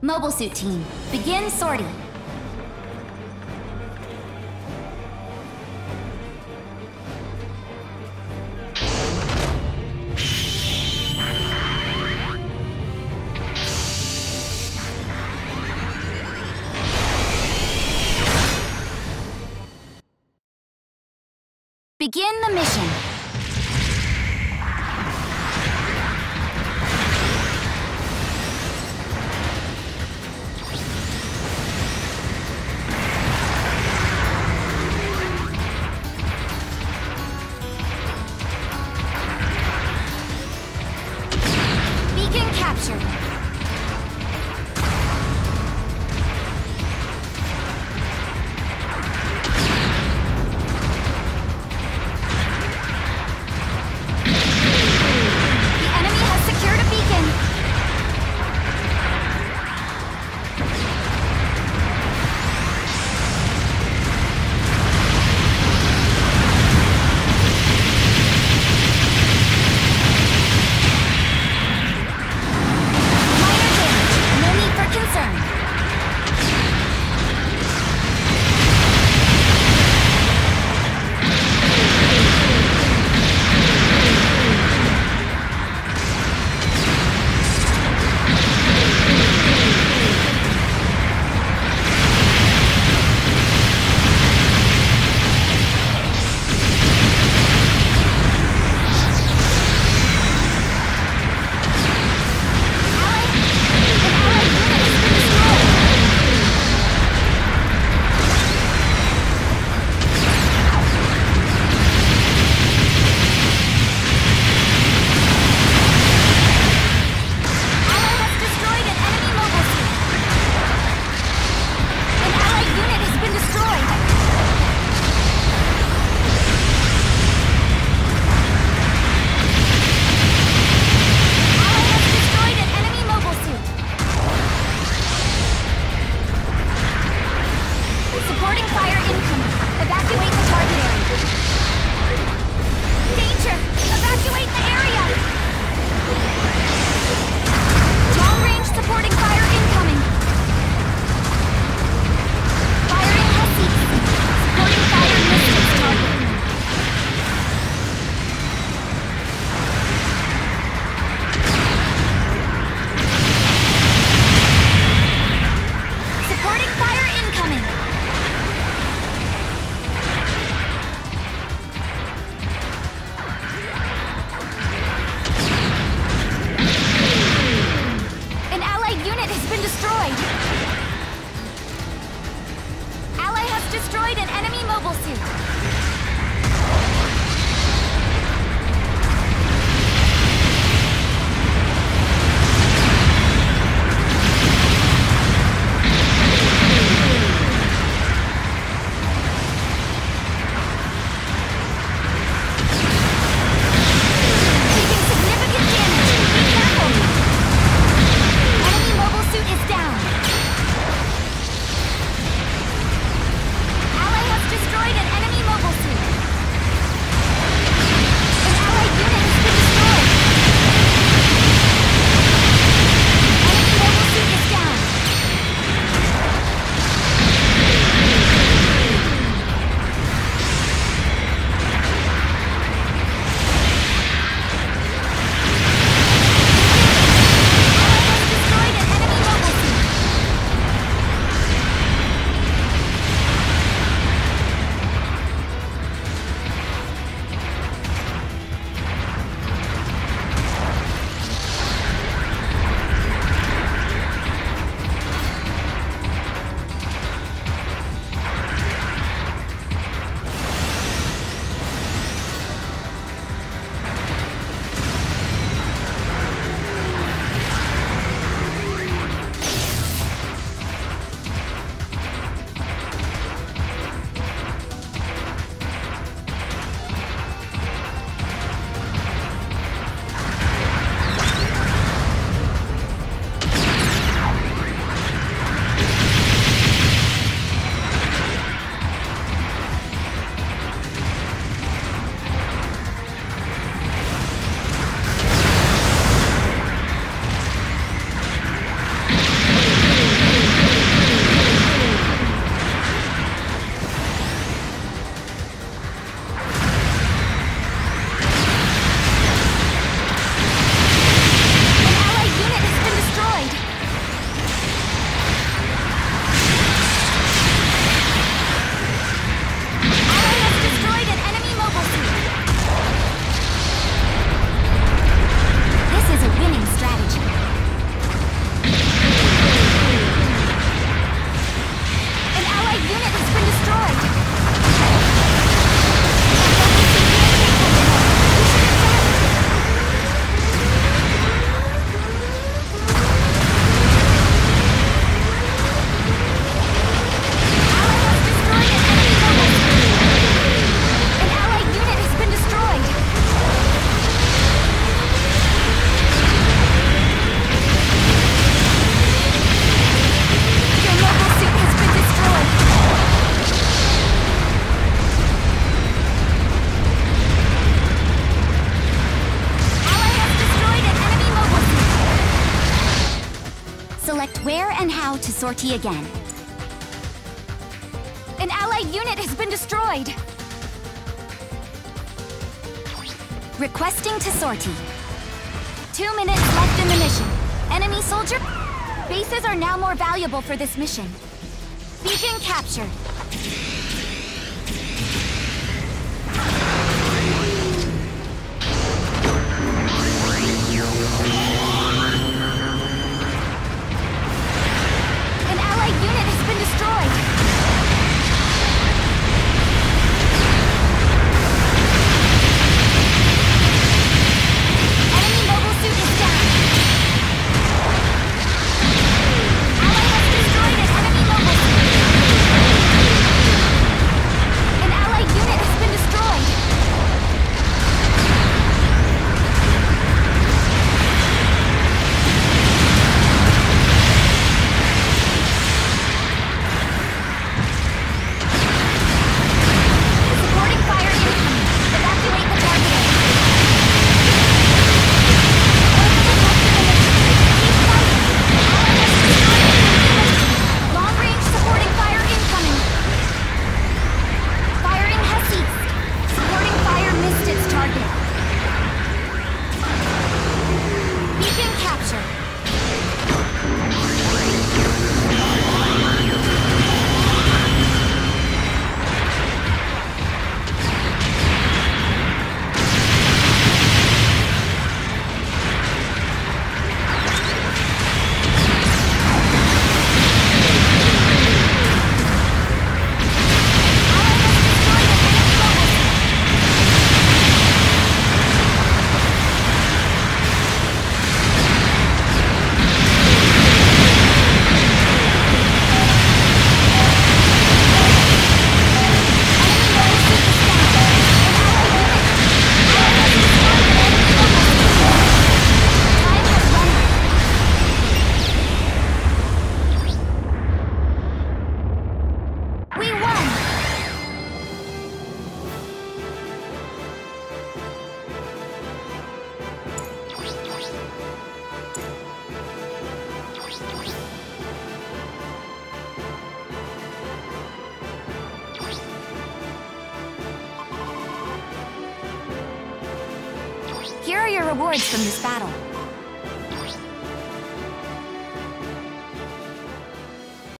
Mobile suit team, begin sortie. Begin the mission. double troublesome! And how to sortie again. An allied unit has been destroyed! Requesting to sortie. Two minutes left in the mission. Enemy soldier... Bases are now more valuable for this mission. Beacon captured. An rewards from this battle.